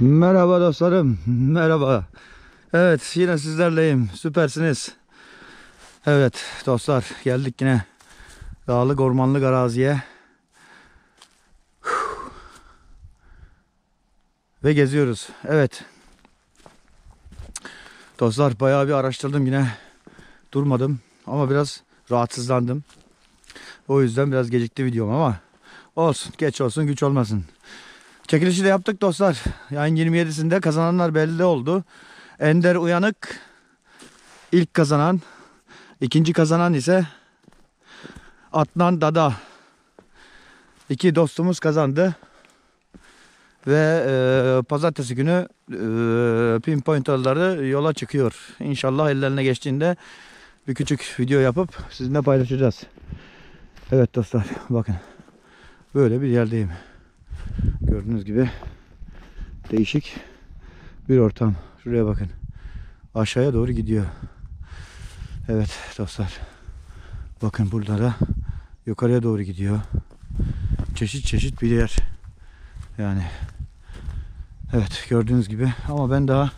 Merhaba dostlarım. Merhaba. Evet yine sizlerleyim. Süpersiniz. Evet dostlar geldik yine dağlık ormanlık araziye. Ve geziyoruz. Evet. Dostlar bayağı bir araştırdım yine. Durmadım ama biraz rahatsızlandım. O yüzden biraz gecikti videom ama olsun geç olsun güç olmasın. Çekilişi de yaptık dostlar. Yani 27'sinde kazananlar belli oldu. Ender Uyanık ilk kazanan. ikinci kazanan ise Atlan Dada. İki dostumuz kazandı. Ve e, pazartesi günü e, pinpointerları yola çıkıyor. İnşallah ellerine geçtiğinde bir küçük video yapıp sizinle paylaşacağız. Evet dostlar bakın. Böyle bir yerdeyim. Gördüğünüz gibi değişik bir ortam. Şuraya bakın. Aşağıya doğru gidiyor. Evet dostlar. Bakın burada da yukarıya doğru gidiyor. Çeşit çeşit bir yer. Yani evet gördüğünüz gibi ama ben daha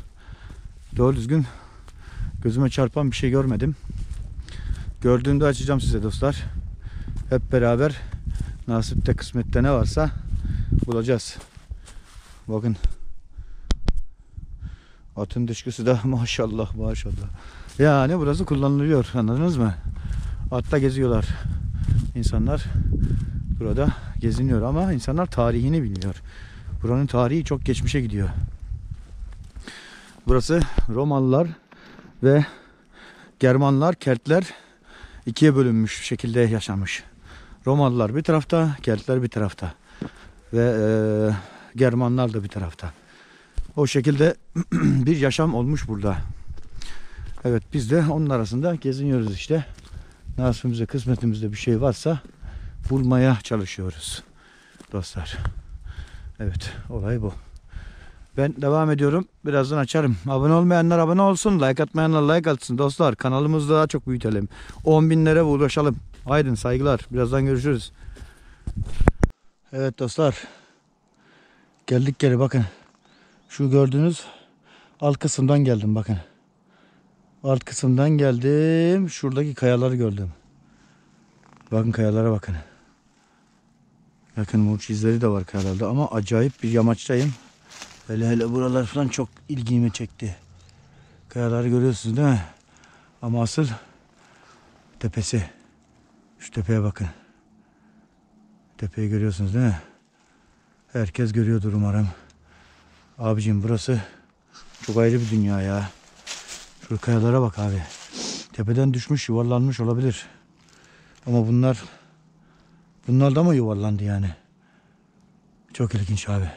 doğru düzgün gözüme çarpan bir şey görmedim. Gördüğümde açacağım size dostlar. Hep beraber nasipte kısmette ne varsa bulacağız. Bakın. Atın dışkısı da maşallah maşallah. Yani burası kullanılıyor anladınız mı? Atta geziyorlar. İnsanlar burada geziniyor ama insanlar tarihini bilmiyor. Buranın tarihi çok geçmişe gidiyor. Burası Romalılar ve Germanlar, Keltler ikiye bölünmüş şekilde yaşamış. Romalılar bir tarafta, Keltler bir tarafta ve e, Germanlar da bir tarafta. O şekilde bir yaşam olmuş burada. Evet biz de onun arasında geziniyoruz işte. Nasibimizde, kısmetimizde bir şey varsa bulmaya çalışıyoruz dostlar. Evet olay bu. Ben devam ediyorum. Birazdan açarım. Abone olmayanlar abone olsun. Like atmayanlar like atsın dostlar. Kanalımızı daha çok büyütelim. 10 binlere ulaşalım. Aydın saygılar. Birazdan görüşürüz. Evet dostlar. Geldik geri bakın. Şu gördüğünüz alt kısımdan geldim bakın. Alt kısımdan geldim. Şuradaki kayaları gördüm. Bakın kayalara bakın. Bakın murç izleri de var kayalarda ama acayip bir yamaçtayım. Hele hele buralar falan çok ilgimi çekti. Kayaları görüyorsunuz değil mi? Ama asıl tepesi. Şu tepeye bakın. Tepeyi görüyorsunuz değil mi? Herkes görüyordur umarım. Abicim burası çok ayrı bir dünya ya. Şu kayalara bak abi. Tepeden düşmüş yuvarlanmış olabilir. Ama bunlar bunlar da mı yuvarlandı yani? Çok ilginç abi.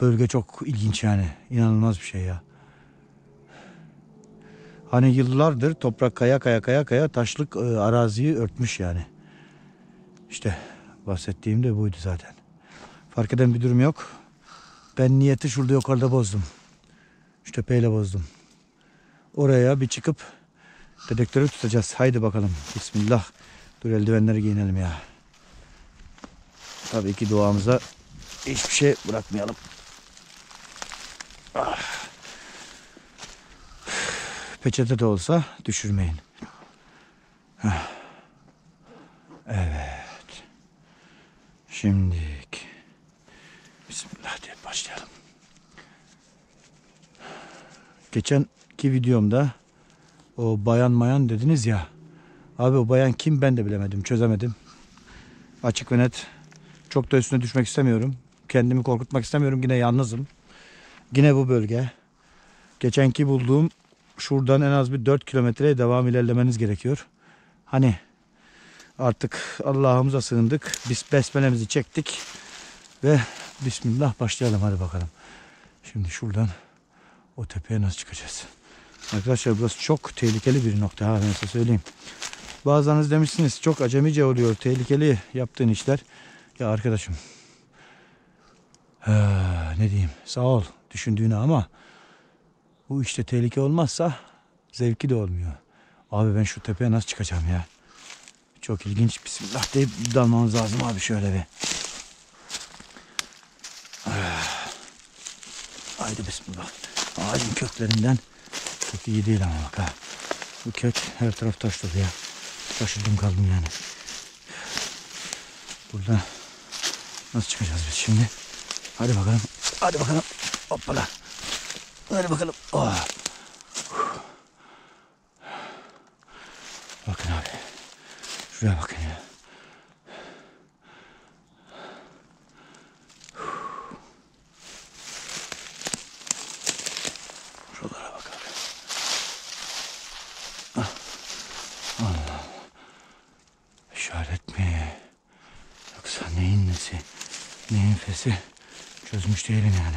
Bölge çok ilginç yani. İnanılmaz bir şey ya. Hani yıllardır toprak kaya kaya kaya kaya taşlık e, araziyi örtmüş yani. İşte bahsettiğim de buydu zaten. Fark eden bir durum yok. Ben niyeti şurada yukarıda bozdum. Şu tepeyle bozdum. Oraya bir çıkıp dedektörü tutacağız. Haydi bakalım. Bismillah. Dur eldivenleri giyinelim ya. Tabii ki doğamıza hiçbir şey bırakmayalım. Ah. Peçete de olsa düşürmeyin. Evet. Şimdilik. Bismillah diye başlayalım. Geçenki videomda o bayan mayan dediniz ya. Abi o bayan kim ben de bilemedim, çözemedim. Açık ve net. Çok da üstüne düşmek istemiyorum. Kendimi korkutmak istemiyorum. Yine yalnızım. Yine bu bölge. Geçenki bulduğum şuradan en az bir 4 kilometreye devam ilerlemeniz gerekiyor. Hani artık Allah'ımıza sığındık. Biz besmelemizi çektik. Ve Bismillah başlayalım hadi bakalım. Şimdi şuradan o tepeye nasıl çıkacağız? Arkadaşlar burası çok tehlikeli bir nokta ha ben size söyleyeyim. Bazılarınız demişsiniz çok acemice oluyor tehlikeli yaptığın işler. Ya arkadaşım ha, ne diyeyim sağ ol düşündüğüne ama bu işte tehlike olmazsa Zevki de olmuyor. Abi ben şu tepeye nasıl çıkacağım ya? Çok ilginç. Bismillah deyip dalmamız lazım abi şöyle bir. Haydi bismillah. Ağacın köklerinden çok iyi değil ama bak ha. Bu kök her taraf taş dolu ya. Şaşırdım kaldım yani. Burada nasıl çıkacağız biz şimdi? Hadi bakalım. Hadi bakalım. Hoppala. Hadi bakalım. Oh. Bakın abi. Şuraya bakın ya. Şuralara bak abi. Ah. Allah Allah. İşaret mi? Yoksa neyin nesi? Fesi? Çözmüş değilim yani.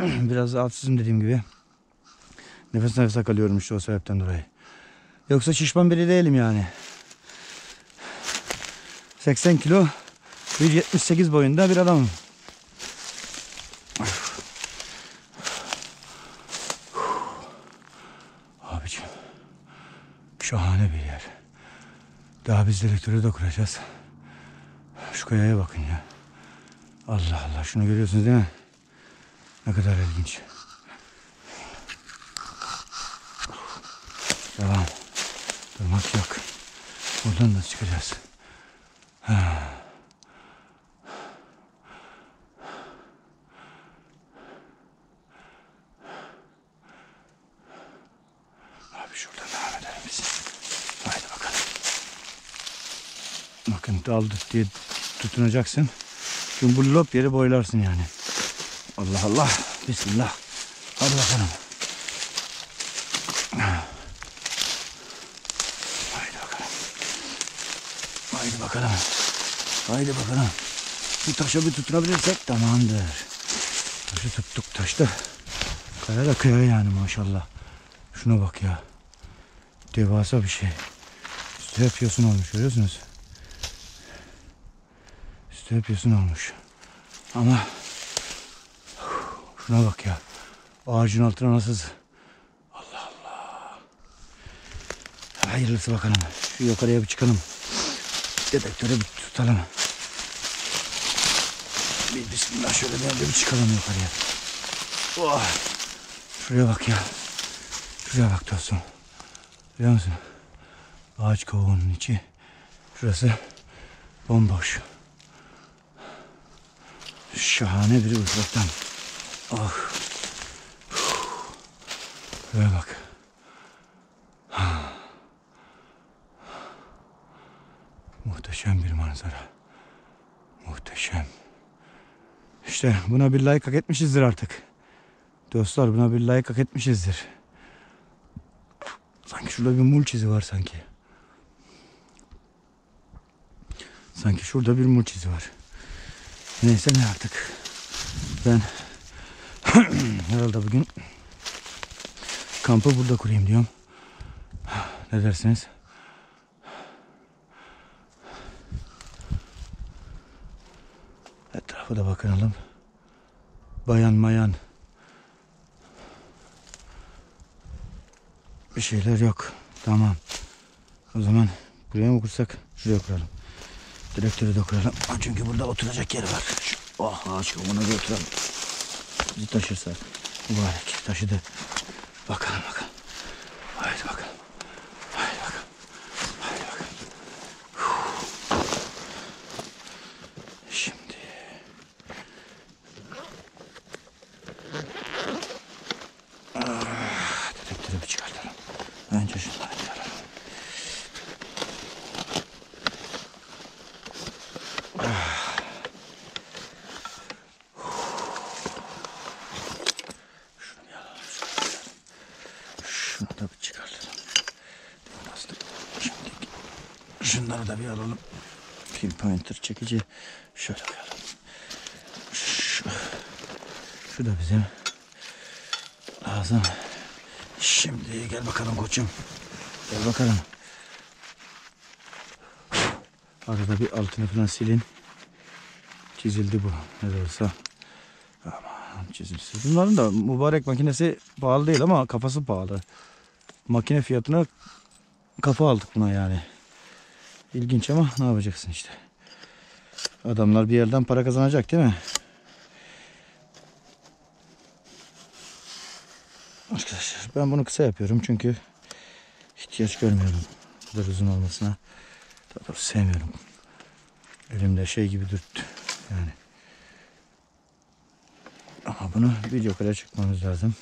Biraz rahatsızım dediğim gibi. Nefes nefese kalıyorum işte o sebepten dolayı. Yoksa şişman biri değilim yani. 80 kilo 178 boyunda bir adamım. Abiciğim şahane bir yer. Daha biz direktörü de kuracağız. Şu kayaya bakın ya. Allah Allah şunu görüyorsunuz değil mi? Ne kadar ilginç. Devam. Durmak yok. Buradan da çıkacağız. Ha. Abi şuradan devam edelim biz. Haydi bakalım. Daldık diye tutunacaksın. Cumbullop yeri boylarsın yani. Allah Allah. Bismillah. Hadi bakalım. Haydi bakalım. Haydi bakalım. Haydi bakalım. Bu taşa bir tutunabilirsek tamamdır. Taşı tuttuk taşta. Kaya da kaya yani maşallah. Şuna bak ya. Devasa bir şey. Üstü hep olmuş görüyorsunuz. Üstü hep yosun olmuş. Ama şuna bak ya. Ağacın altına nasıl... Allah Allah. Hayırlısı bakalım. Şu yukarıya bir çıkalım. Dedektörü bir tutalım. Bir bismillah şöyle bir bir çıkalım yukarıya. Oh. Şuraya bak ya. Şuraya bak dostum. Biliyor musun? Ağaç kovuğunun içi. Şurası bomboş. Şahane bir ufaktan. Oh. Şuraya bak. Muhteşem bir manzara. Muhteşem. İşte buna bir like hak etmişizdir artık. Dostlar buna bir like hak etmişizdir. Sanki şurada bir mul çizi var sanki. Sanki şurada bir mul çizi var. Neyse ne artık. Ben herhalde bugün kampı burada kurayım diyorum. Ne dersiniz? Etrafa da bakalım. Bayan mayan. Bir şeyler yok. Tamam. O zaman buraya mı kursak? Şuraya kuralım. Direktörü de kuralım. Ha, Çünkü burada oturacak yer var. Şu, oh ağaç kovuna bir oturalım. Bizi taşırsa. Mübarek taşıdı. Bakalım bakalım. Haydi bakalım. Haydi bakalım. Haydi bakalım. Şimdi. Ah, dedektörü bir çıkartalım. Önce şunları çıkaralım. Şunu bir alalım. Şunu, bir alalım. Şunu da bir çıkartalım. Nasıl? Şimdi şunları da bir alalım. Pinpointer çekici şöyle koyalım. Şu, şu da bizim lazım. Şimdi gel bakalım koçum. Gel bakalım. Arada bir altını falan silin. Çizildi bu. Ne de olsa çizimsiz. Bunların da mübarek makinesi pahalı değil ama kafası pahalı. Makine fiyatına kafa aldık buna yani. İlginç ama ne yapacaksın işte. Adamlar bir yerden para kazanacak değil mi? Arkadaşlar ben bunu kısa yapıyorum çünkü ihtiyaç görmüyorum bu uzun olmasına. Daha sevmiyorum. Elimde şey gibi dürttü yani. Ama bunu bir yukarı çıkmamız lazım.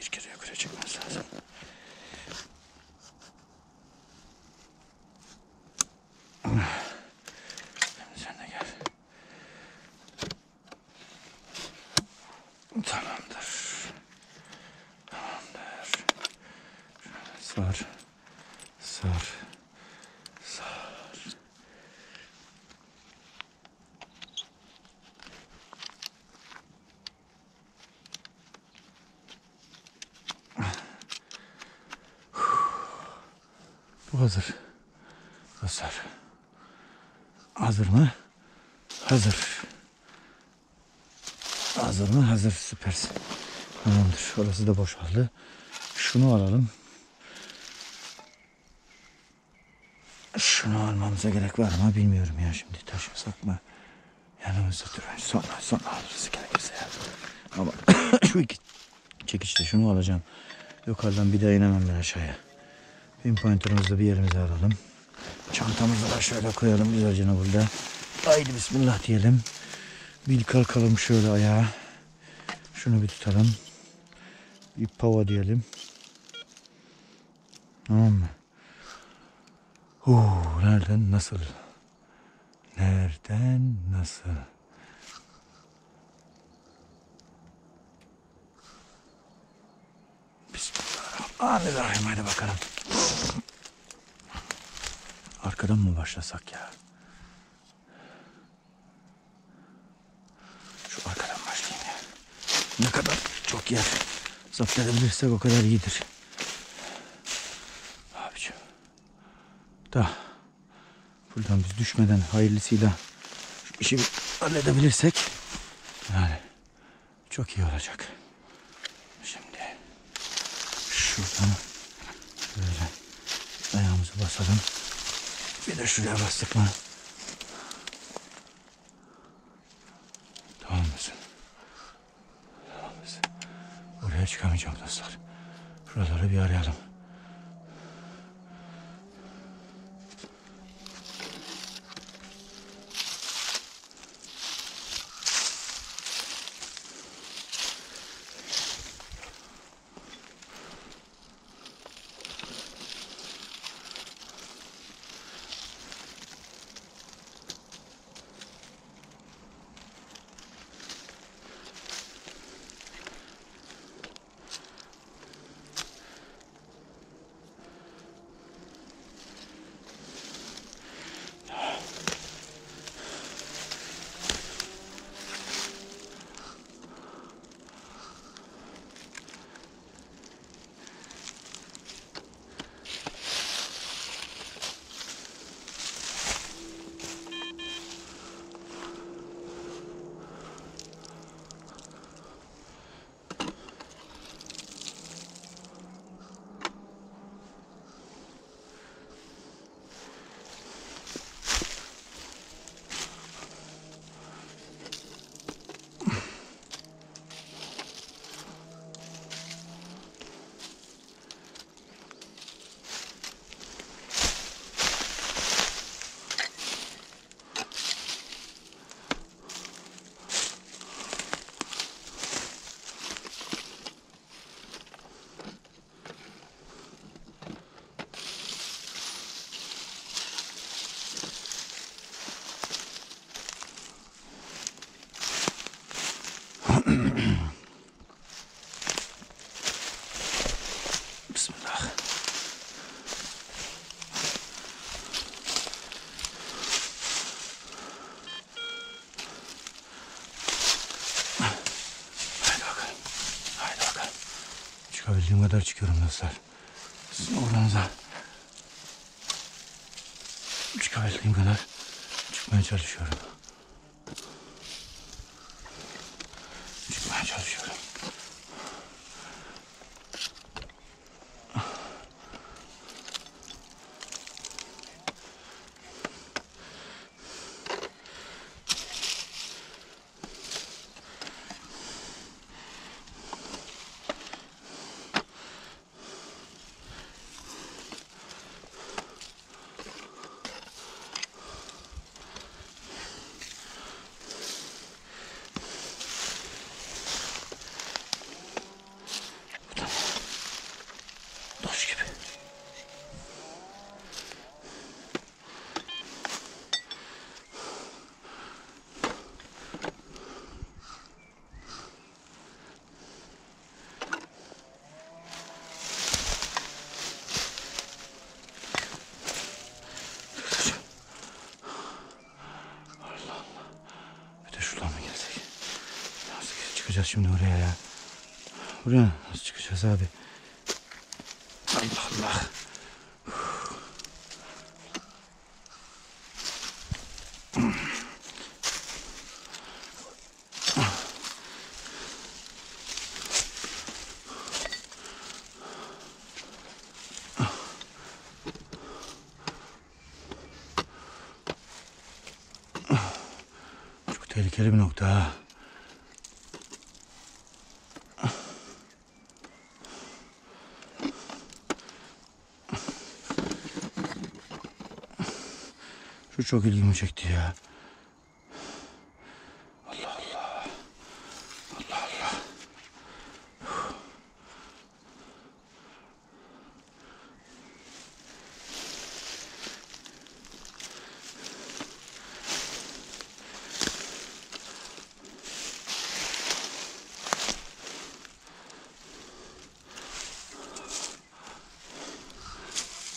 Bir kere yukarı çıkmamız lazım. Sen de gel. Tamamdır. Tamamdır. Sar. Sar. Sar. Bu hazır. Hazır. Hazır mı? Hazır. Hazır mı? Hazır. Süpersin. Tamamdır. Orası da boşaldı. Şunu alalım. Şunu almamıza gerek var mı bilmiyorum ya şimdi taşısak mı? Yanımızda dur. Sonra sonra alırız gerekirse ya. Ama şu iki çekişte şunu alacağım. Yukarıdan bir daha inemem ben aşağıya. Pinpointer'ımızı bir yerimize alalım. Çantamızı da şöyle koyalım güzelce burada. Haydi bismillah diyelim. Bir kalkalım şöyle ayağa. Şunu bir tutalım. Bir pava diyelim. Tamam mı? Huu, nereden nasıl? Nereden nasıl? Bismillahirrahmanirrahim. Hadi bakalım. Arkadan mı başlasak ya? Şu arkadan başlayayım ya. Ne kadar çok yer zapt edebilirsek o kadar iyidir. Abiciğim. Da buradan biz düşmeden hayırlısıyla şu işi halledebilirsek yani çok iyi olacak. Şimdi şuradan böyle ayağımızı basalım. Bir de şuraya bastık mı? Tamam mısın? Tamam mısın? Oraya çıkamayacağım dostlar. Şuraları bir arayalım. Çıkabildiğim kadar çıkıyorum dostlar. Sizin oranıza çıkabildiğim kadar çıkmaya çalışıyorum. Çıkmaya çıkmaya çalışıyorum. Taş gibi. Allah Allah. Bir de şuradan mı gelsek? Nasıl çıkacağız şimdi oraya ya? Buraya nasıl çıkacağız abi? Allah Allah. Çok tehlikeli bir nokta ha. Şu çok ilgimi çekti ya. Allah Allah. Allah Allah.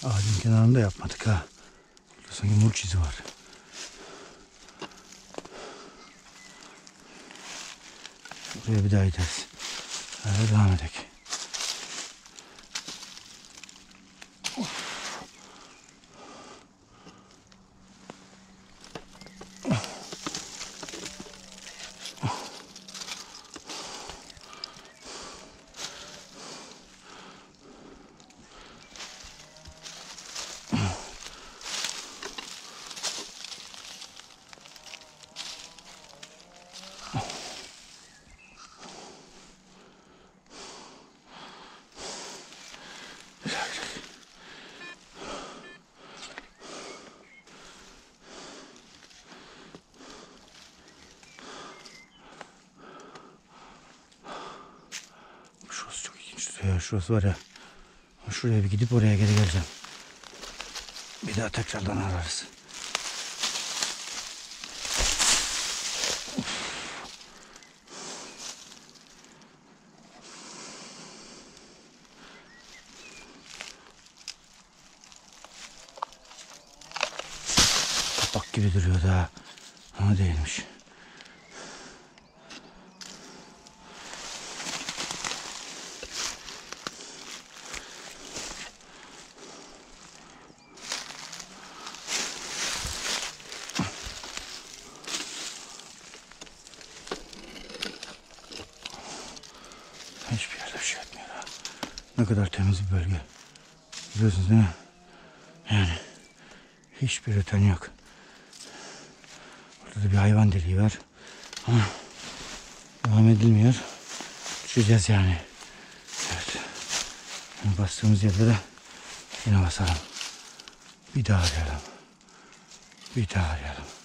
Ağacın kenarında yapmadık ha. Sanki mulç izi var. Buraya bir daha gideriz. Öyle devam edelim. Şurası çok ilginç duruyor. ya. Şurası var ya. Şuraya bir gidip oraya geri geleceğim. Bir daha tekrardan ararız. Kapak gibi duruyor da. Ama değilmiş. Hiçbir yerde bir şey etmiyor ha. Ne kadar temiz bir bölge. Biliyorsunuz değil mi? Yani hiçbir öten yok. Burada da bir hayvan deliği var. Ama devam edilmiyor. Düşeceğiz yani. Evet. Şimdi bastığımız yerlere yine basalım. Bir daha arayalım. Bir daha arayalım.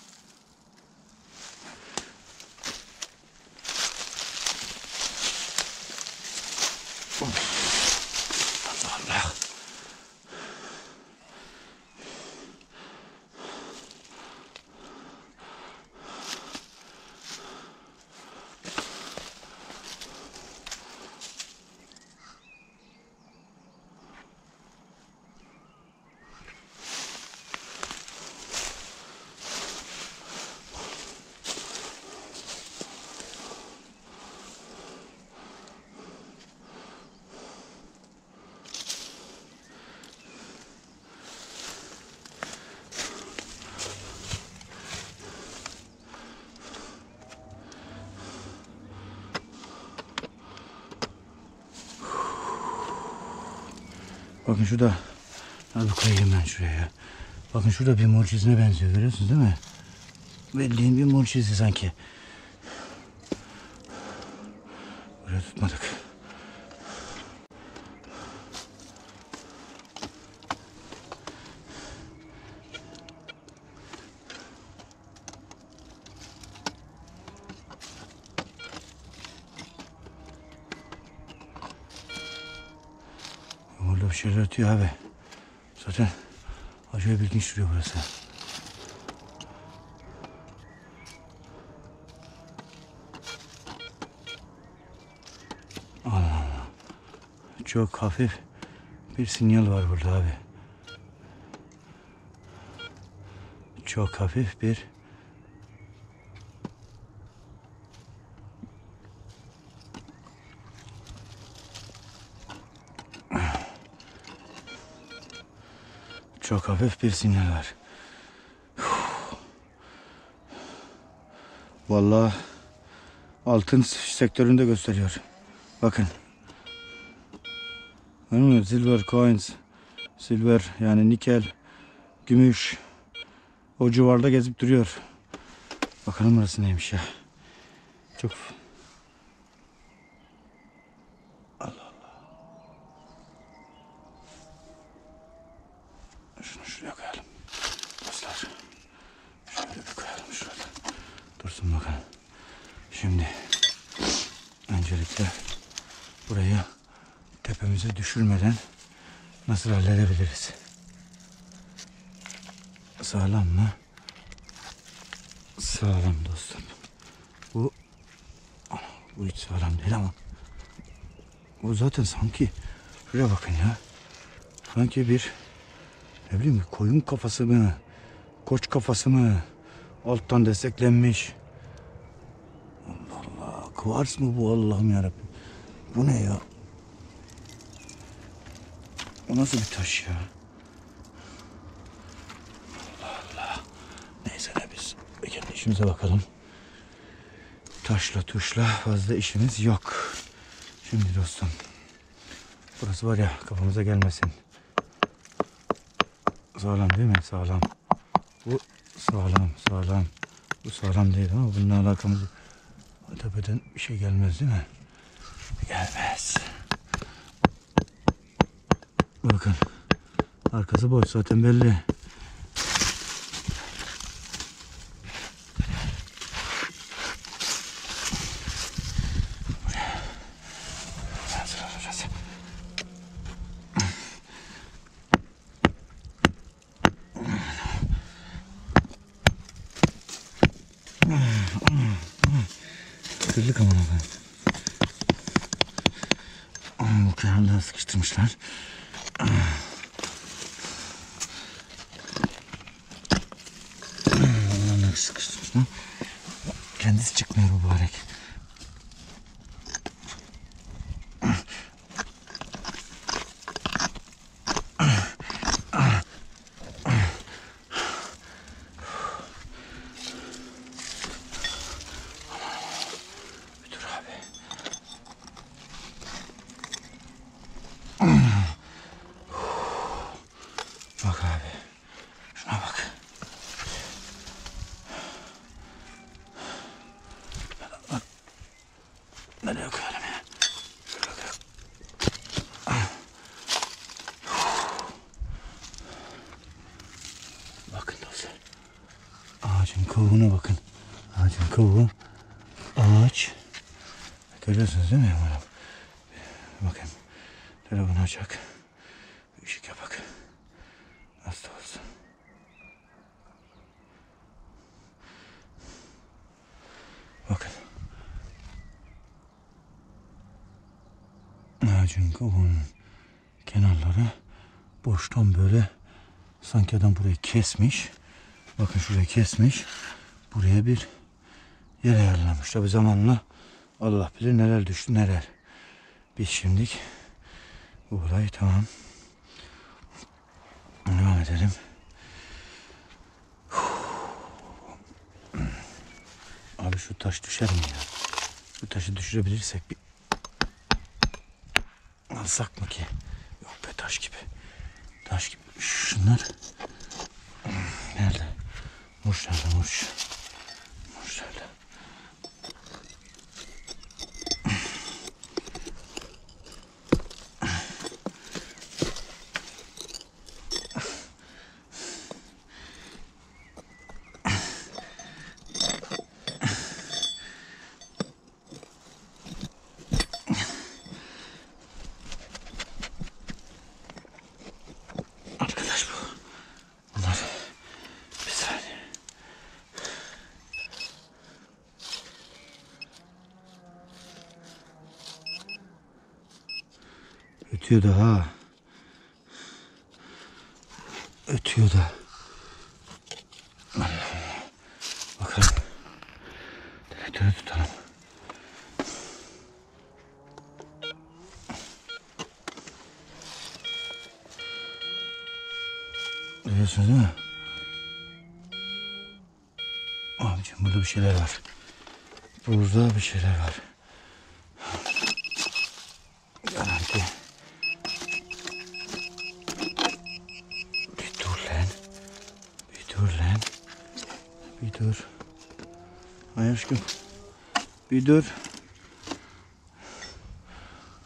Bakın şurada. Hadi koyayım ben şuraya. ya. Bakın şurada bir mor çizine benziyor. Görüyorsunuz değil mi? Bildiğin bir mor çizi sanki. Buraya tutmadık. Ötüyor abi. Zaten acayip ilginç duruyor burası. Allah Allah. Çok hafif bir sinyal var burada abi. Çok hafif bir Çok hafif bir sinyal var. Vallahi altın sektöründe gösteriyor. Bakın. Silver coins. Silver yani nikel, gümüş. O civarda gezip duruyor. Bakalım burası neymiş ya. Çok Şunu şuraya koyalım. Dostlar. Şöyle bir koyalım şurada. Dursun bakalım. Şimdi öncelikle burayı tepemize düşürmeden nasıl halledebiliriz? Sağlam mı? Sağlam dostum. Bu bu hiç sağlam değil ama bu zaten sanki şuraya bakın ya. Sanki bir ne bileyim bir koyun kafası mı? Koç kafası mı? Alttan desteklenmiş. Allah Allah. Kuvars mı bu Allah'ım yarabbim? Bu ne ya? O nasıl bir taş ya? Allah Allah. Neyse ne biz kendi işimize bakalım. Taşla tuşla fazla işimiz yok. Şimdi dostum. Burası var ya kafamıza gelmesin. Sağlam değil mi? Sağlam. Bu sağlam, sağlam. Bu sağlam değil ama bununla alakamız Tepeden bir şey gelmez değil mi? Gelmez. Bakın. Arkası boş zaten belli. Buraya. Ben sıra alacağız. Kırdık aman efendim. Aa, Bu kenarlara sıkıştırmışlar. Onlarla sıkıştırmışlar. Kendisi çıkmıyor bu mübarek. Bir dur abi. Bak abi. Şuna bak. Bak. Nereye koyalım ya? Şuraya koy. Bakın dostlar. Ağacın kovuğuna bakın. Kovuğu. Ağaç. Görüyorsunuz değil mi? Bakın. Telefonu açak. Bir ışık yapak. Nasıl olsun. Bakın. Ağacın kovuğunun kenarları boştan böyle sanki adam burayı kesmiş. Bakın şurayı kesmiş. Buraya bir yer ayarlamış. Tabi zamanla Allah bilir neler düştü neler. Biz şimdilik bu olay tamam. Devam edelim. Abi şu taş düşer mi ya? Şu taşı düşürebilirsek bir alsak mı ki? Yok be taş gibi. Taş gibi. Şunlar. Nerede? Muş nerede muş nerede? Arkadaş bu. Bunlar bir saniye. Ötüyor da ha. Ötüyor da. Bakalım. Dedektörü tutalım. Duyuyorsunuz değil mi? Abicim burada bir şeyler var. Burada bir şeyler var. Aşkım. Bir dur.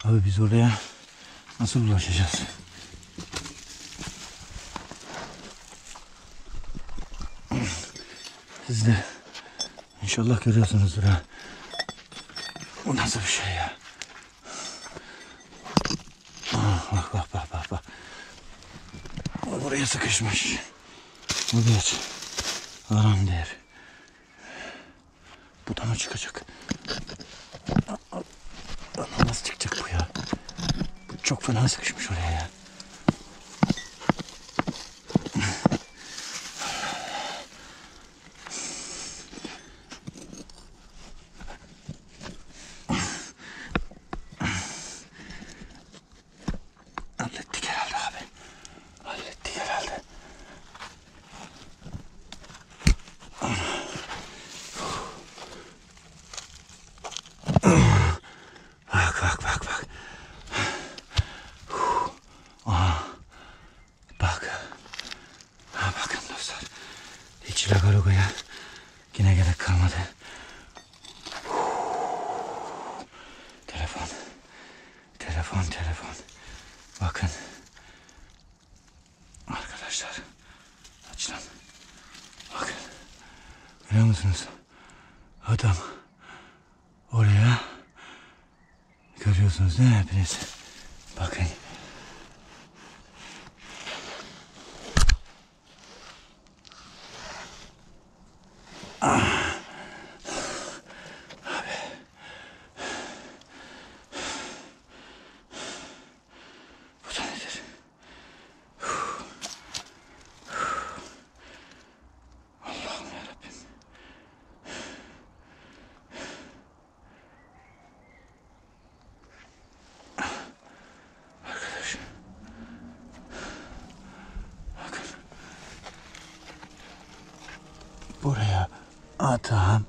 Abi biz oraya nasıl ulaşacağız? Siz de inşallah görüyorsunuzdur ha. Bu nasıl bir şey ya? Ah, Bak bak bak bak bak. Buraya sıkışmış. Bu bir. Aram der. Mı çıkacak? Lan Nasıl çıkacak bu ya? Bu çok fena sıkışmış oraya ya. Hallettik herhalde abi. Hallettik herhalde. Bak bak bak bak. Aa, bak. Ha, bakın dostlar. Hiç lagalogaya yine gerek kalmadı. Telefon. Telefon telefon. Bakın. Arkadaşlar. Aç lan. Bakın. Görüyor musunuz? Adam oraya görüyorsunuz değil mi hepiniz? Bakın. Bu da nedir? Allah'ım yarabbim. Arkadaş. Bakın. Buraya adam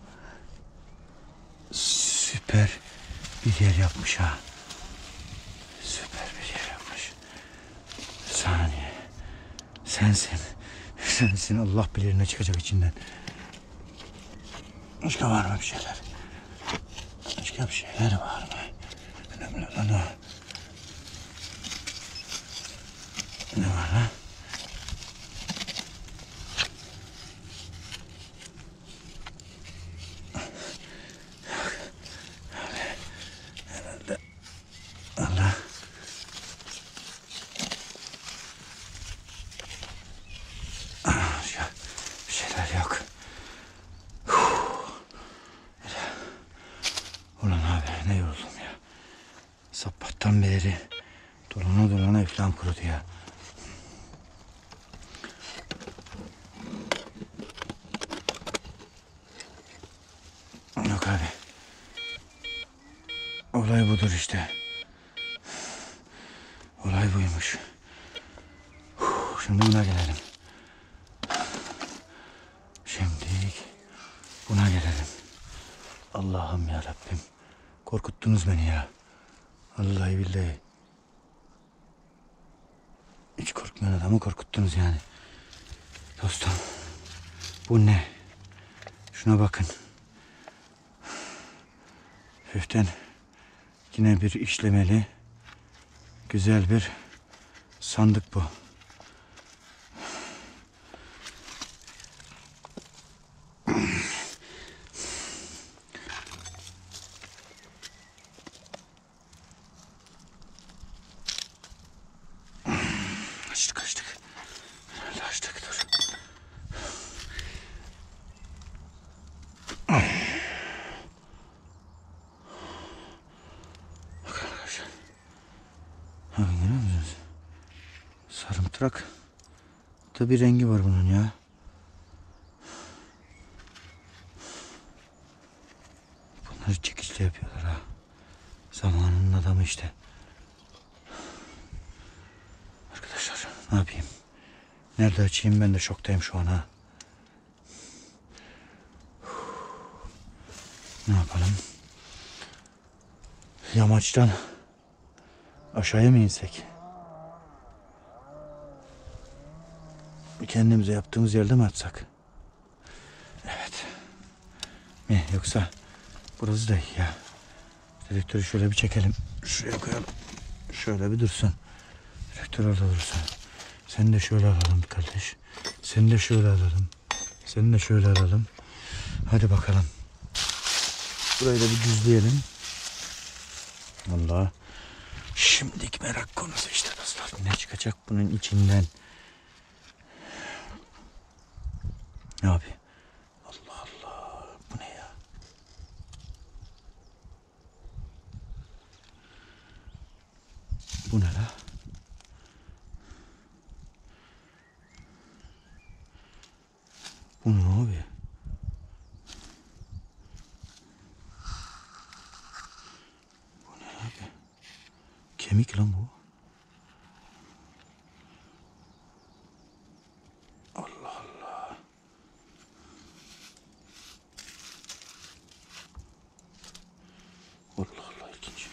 süper bir yer yapmış ha. Süper bir yer yapmış. Saniye. Sensin. Sensin Allah bilir ne çıkacak içinden. Başka var mı bir şeyler? Başka bir şeyler var mı? Önemli olan o. Ne var lan? Herhalde. Allah. Ah, ya, bir şeyler yok. Huh. Ulan abi ne yoruldum ya. Sabahtan beri dolana dolana iflam kurudu ya. Yok abi. Olay budur işte. Olay buymuş. Şimdi buna gelelim. Şimdi buna gelelim. Allah'ım ya Rabbim. Korkuttunuz beni ya. Vallahi billahi. Hiç korkmayan adamı korkuttunuz yani. Dostum. Bu ne? Şuna bakın. Hafiften yine bir işlemeli güzel bir sandık bu. Açtık açtık. Herhalde açtık dur. Arkadaşlar. Bakın görüyor? Sarımtırak da bir rengi var bunun ya. Bunları çekiçle yapıyorlar ha. Zamanının adamı işte. Arkadaşlar ne yapayım? Nerede açayım ben de şoktayım şu an ha. Ne yapalım? Yamaçtan aşağıya mı insek? Kendimize yaptığımız yerde mi atsak? Evet. Mi yoksa burası da iyi ya. Direktörü şöyle bir çekelim. Şuraya koyalım. Şöyle bir dursun. Direktör orada dursun. Seni de şöyle alalım kardeş. Seni de şöyle alalım. Seni de şöyle alalım. Hadi bakalım. Burayı da bir düzleyelim. Allah. Şimdilik merak konusu işte dostlar. Ne çıkacak bunun içinden? Abi? Allah Allah. Bu ne ya? Bu ne la? Bu ne abi? Bu ne abi? Kemik lan bu. Allah Allah. Allah Allah ilginç.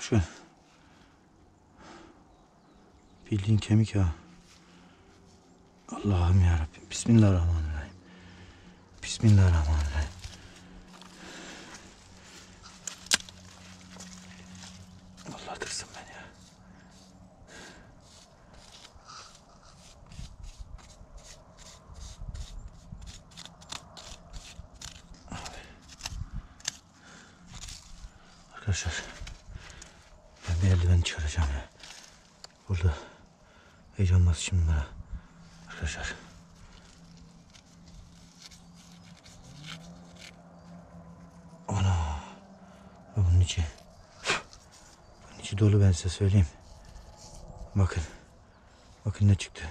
Şu bildiğin kemik ha. Allah'ım ya Rabbim. Bismillahirrahmanirrahim. Bismillahirrahmanirrahim. Allah tırsın ben ya. Arkadaşlar ben bir eldiven çıkaracağım ya. Burada heyecan bas şimdi bana. Arkadaşlar. Ana. Bunun içi. Bunun içi dolu ben size söyleyeyim. Bakın. Bakın ne çıktı.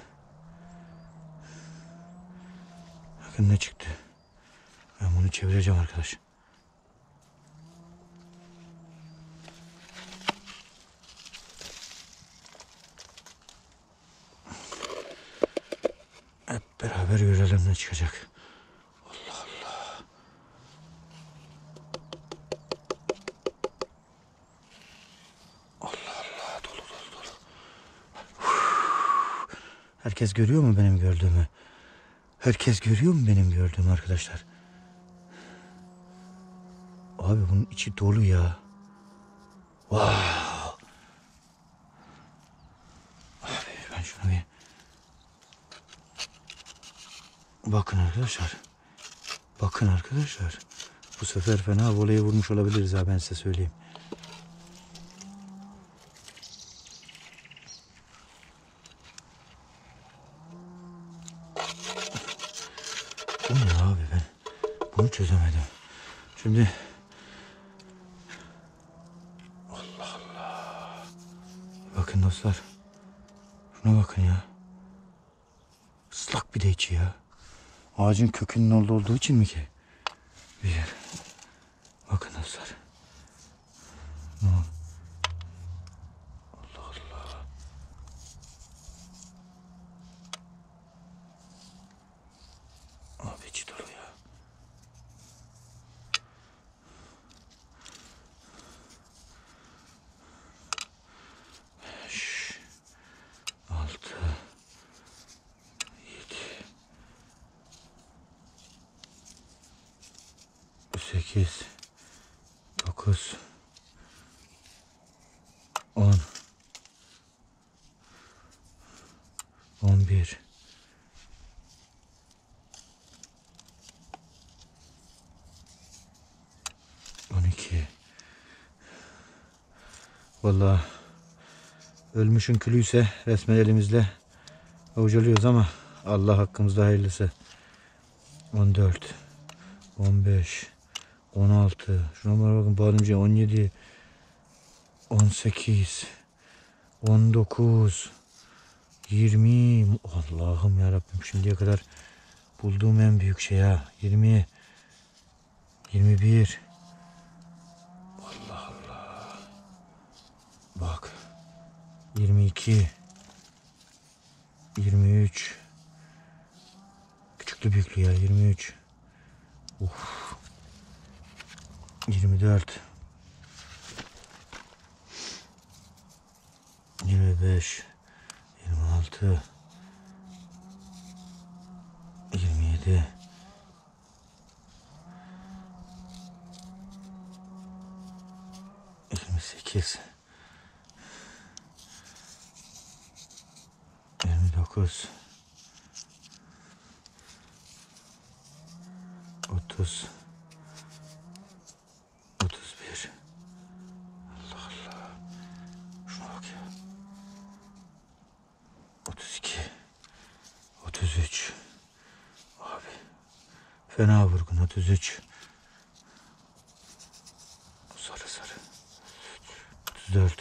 Bakın ne çıktı. Ben bunu çevireceğim arkadaş. Hep beraber görelim ne çıkacak. Allah Allah. Allah Allah dolu dolu dolu. Herkes görüyor mu benim gördüğümü? Herkes görüyor mu benim gördüğümü arkadaşlar? Abi bunun içi dolu ya. Wow. Abi ben şuna bir Bakın arkadaşlar. Bakın arkadaşlar. Bu sefer fena voleyi vurmuş olabiliriz ha ben size söyleyeyim. Bu ne abi ben bunu çözemedim. Şimdi Allah Allah. Bakın dostlar. Şuna bakın ya. Islak bir de içi ya. Ağacın kökünün olduğu için mi ki? Bir yer. Bakın dostlar. Ne oldu? Allah Allah. Abi içi dolu ya. 8 9 10 11 12 Vallahi ölmüşün külüyse resmen elimizle avucalıyoruz ama Allah hakkımızda hayırlısı. 14 15 16 Şuna bakın bademci 17 18 19 20 Allah'ım ya Rabbim şimdiye kadar bulduğum en büyük şey ha. 20 21 Allah Allah. Bak 22 23 Küçüklü büyüklü ya 23 Uf 24 25 26 27 28 29 30 31 Allah Allah Şuna bak ya 32 33 Abi Fena vurgun 33 Sarı sarı. 34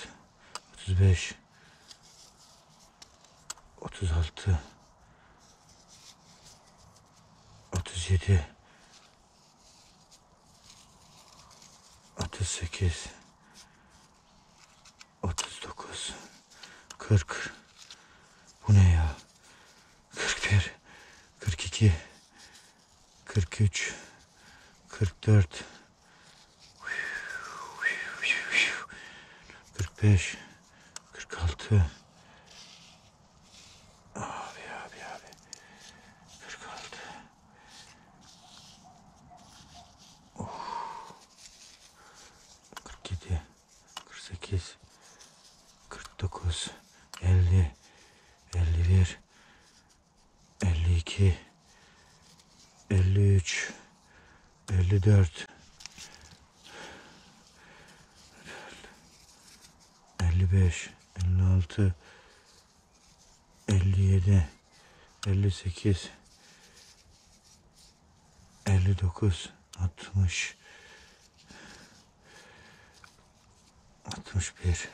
54 55 56 57 58 59 60 61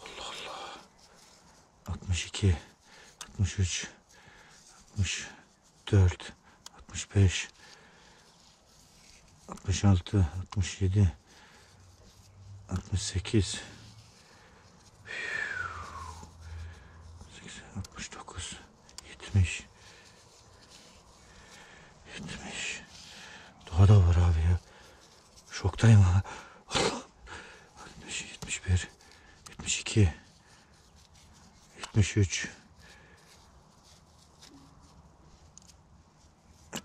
Allah Allah. 62 63 64 65 66 67 68 80 69 70 70 Daha da var abi ya. Şoktayım ha. Allah. 70, 71 72 73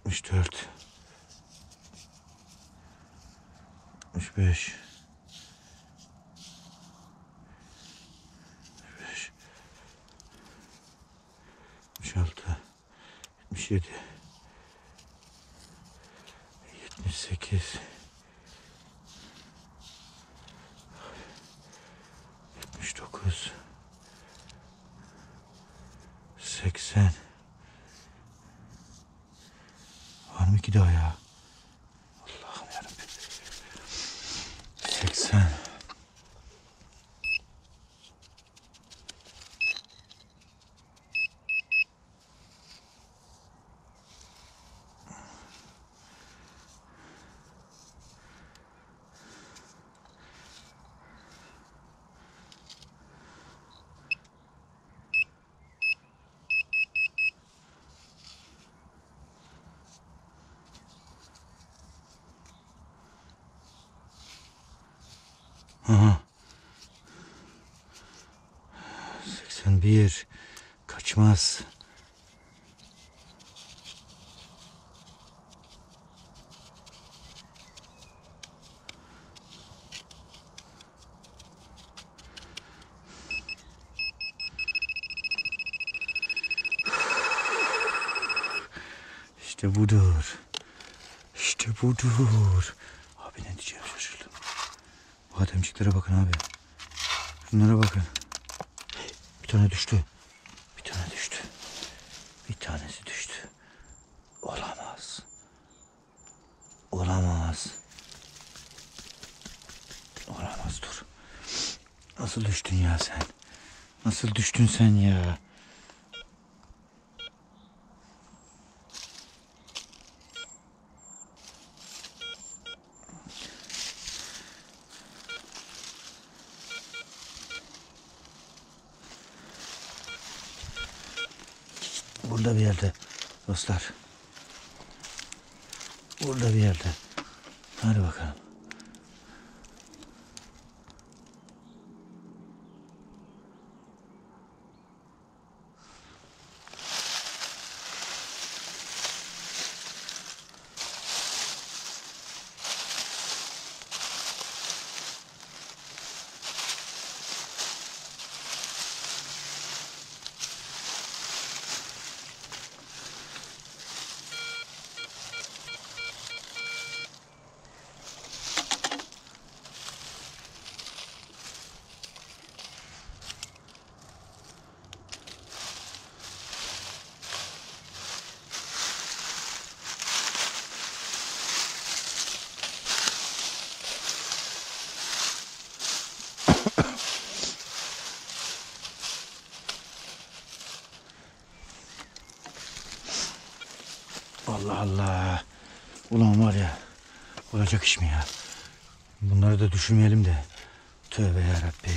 74 75 75 76 77 78 Aha. 81 kaçmaz. İşte budur. İşte budur. Abi ne diyeceğim? Bademciklere bakın abi. Şunlara bakın. Bir tane düştü. Bir tane düştü. Bir tanesi düştü. Olamaz. Olamaz. Olamaz dur. Nasıl düştün ya sen? Nasıl düştün sen ya? Burada bir yerde dostlar. Burada bir yerde. Hadi bakalım. Allah Allah. Ulan var ya. Olacak iş mi ya? Bunları da düşünmeyelim de. Tövbe yarabbi.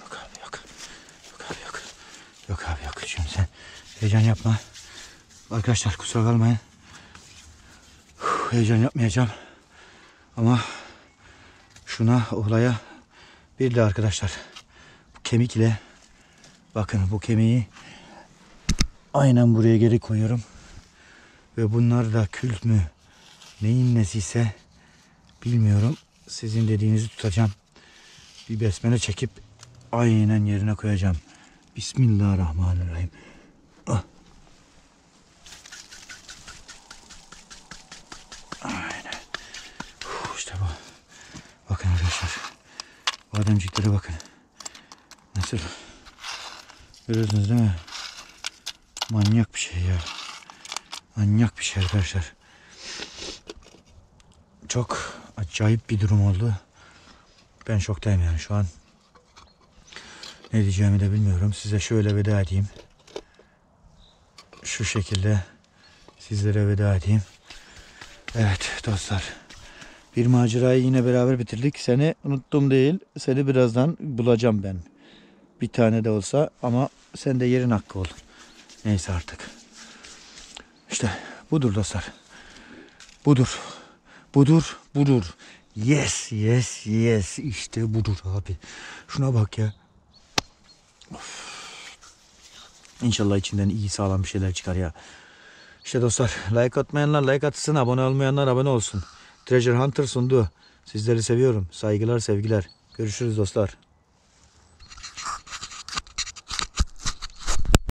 Yok abi yok. Yok abi yok. Yok abi yok. Şimdi sen heyecan yapma. Arkadaşlar kusura kalmayın. Heyecan yapmayacağım. Ama şuna olaya bir de arkadaşlar bu kemik bakın bu kemiği aynen buraya geri koyuyorum. Ve bunlar da kült mü neyin nesiyse bilmiyorum. Sizin dediğinizi tutacağım. Bir besmele çekip aynen yerine koyacağım. Bismillahirrahmanirrahim. Ah. Aynen. Uf, İşte bu. Bakın arkadaşlar. Bademciklere bakın. Nasıl? Görüyorsunuz değil mi? Manyak bir şey ya. Manyak bir şey arkadaşlar. Çok acayip bir durum oldu. Ben şoktayım yani şu an. Ne diyeceğimi de bilmiyorum. Size şöyle veda edeyim. Şu şekilde sizlere veda edeyim. Evet dostlar. Bir macerayı yine beraber bitirdik. Seni unuttum değil. Seni birazdan bulacağım ben. Bir tane de olsa ama sen de yerin hakkı ol. Neyse artık. İşte budur dostlar. Budur. Budur. Budur. Yes, yes, yes. İşte budur abi. Şuna bak ya. İnşallah içinden iyi sağlam bir şeyler çıkar ya. İşte dostlar like atmayanlar like atsın abone olmayanlar abone olsun. Treasure Hunter sundu. Sizleri seviyorum. Saygılar sevgiler. Görüşürüz dostlar.